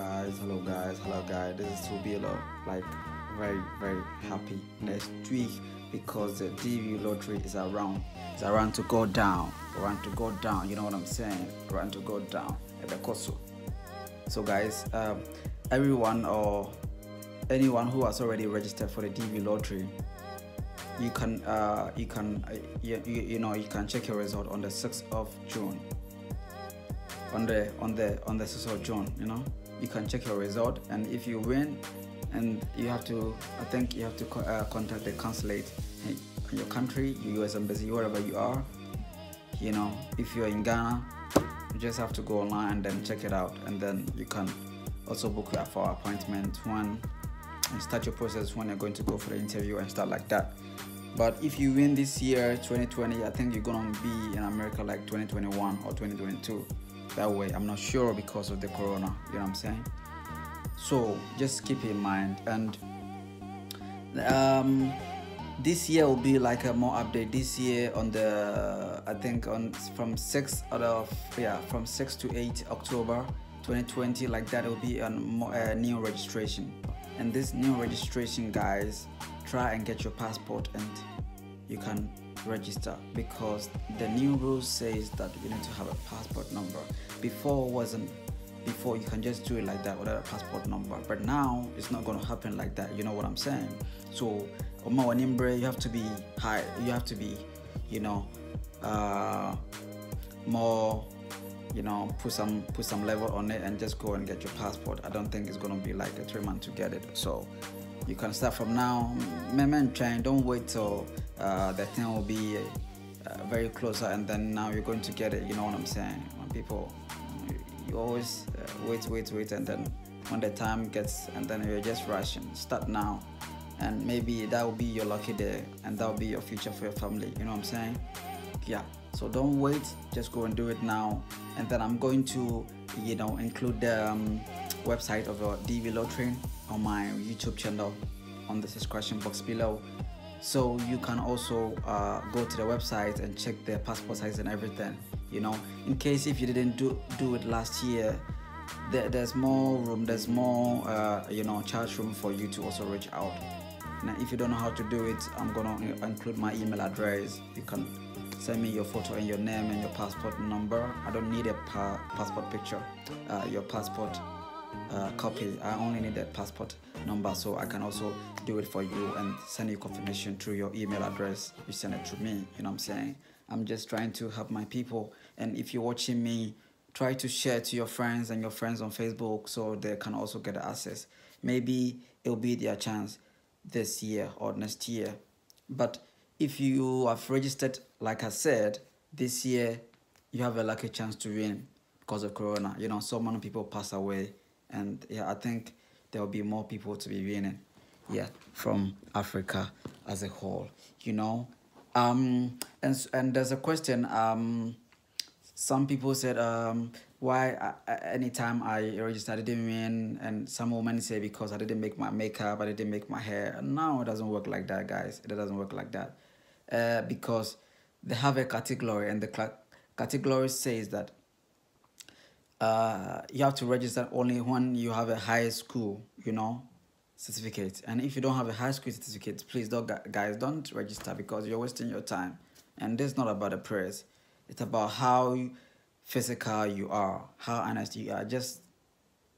guys, hello guys, hello guys. This is Tubilo. Like very very happy next week because the DV lottery is around. It's around to go down. Around to go down. You know what I'm saying? Around to go down at the Koso. So guys, um, everyone or anyone who has already registered for the DV lottery, you can uh, you can uh, you, you, you know you can check your result on the 6th of June on the on the on the 6th of June. You know, you can check your result, and if you win, and you have to, I think you have to uh, contact the consulate in your country, your U.S. embassy, wherever you are. You know, if you're in Ghana, you just have to go online and then check it out, and then you can also book your for appointment when and start your process when you're going to go for the interview and start like that. But if you win this year, 2020, I think you're gonna be in America like 2021 or 2022 that way. I'm not sure because of the corona, you know what I'm saying? So just keep in mind. And um, this year will be like a more update. This year on the, I think on from 6 out of, yeah, from 6 to 8 October 2020, like that, will be a uh, new registration. And this new registration, guys, try and get your passport and you can register because the new rule says that you need to have a passport number. Before wasn't before you can just do it like that without a passport number. But now it's not going to happen like that. You know what i'm saying? So you have to be high you have to be you know uh, more you know put some put some level on it and just go and get your passport. I don't think it's going to be like a three month to get it. So you can start from now. Men trying don't wait till uh, the thing will be uh, very closer and then now you're going to get it. You know what i'm saying? When people you always uh, wait wait wait and then when the time gets and then you're just rushing start now. And maybe that will be your lucky day and that will be your future for your family. You know what i'm saying? Yeah. So don't wait. Just go and do it now. And then i'm going to you know include the um, website of dv lottery on my youtube channel on the description box below. So you can also uh, go to the website and check the passport size and everything you know. In case if you didn't do do it last year there, there's more room there's more uh, you know charge room for you to also reach out. Now if you don't know how to do it i'm gonna include my email address. You can send me your photo and your name and your passport number. I don't need a pa- passport picture uh, your passport uh, copy. I only need that passport number so I can also do it for you and send you confirmation through your email address. You send it to me, you know what I'm saying? I'm just trying to help my people. And if you're watching me, try to share to your friends and your friends on Facebook so they can also get access. Maybe it'll be their chance this year or next year. But if you have registered, like I said, this year, you have a lucky chance to win because of Corona. You know, so many people pass away and yeah, I think there will be more people to be winning, yeah, from Africa as a whole. You know, um, and and there's a question. Um, some people said, um, why I, anytime I registered, I didn't win, and some women say because I didn't make my makeup, I didn't make my hair. No, it doesn't work like that, guys. It doesn't work like that, uh, because they have a category, and the category says that uh, you have to register only when you have a high school, you know, certificate. And if you don't have a high school certificate, please don't, guys, don't register because you're wasting your time. And this is not about the prayers. It's about how physical you are, how honest you are. Just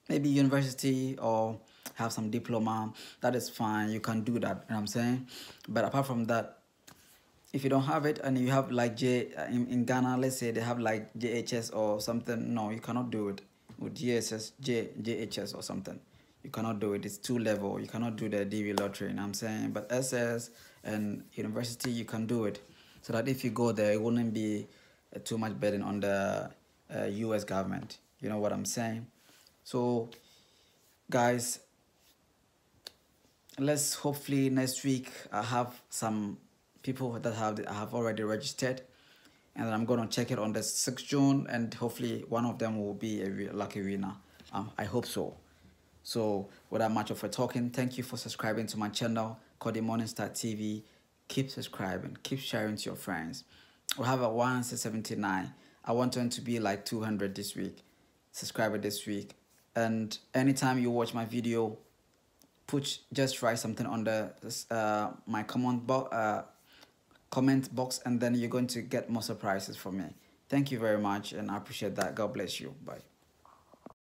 maybe university or have some diploma. That is fine. You can do that. You know what I'm saying? But apart from that, if you don't have it and you have like J uh, in, in Ghana, let's say they have like JHS or something, no, you cannot do it with GSS, J, JHS or something. You cannot do it. It's two level. You cannot do the DV lottery. You know I'm saying? But SS and university, you can do it. So that if you go there, it wouldn't be uh, too much burden on the uh, U.S. government. You know what I'm saying? So, guys, let's hopefully next week I have some people that have have already registered and I'm gonna check it on the 6th June and hopefully one of them will be a lucky winner. Um, I hope so. So without much of a talking, thank you for subscribing to my channel, called the Morningstar TV. Keep subscribing, keep sharing to your friends. We have a 179. I want them to be like 200 this week. Subscriber this week. and anytime you watch my video put just write something on the uh, my comment box uh, comment box and then you're going to get more surprises from me. Thank you very much and i appreciate that. God bless you. Bye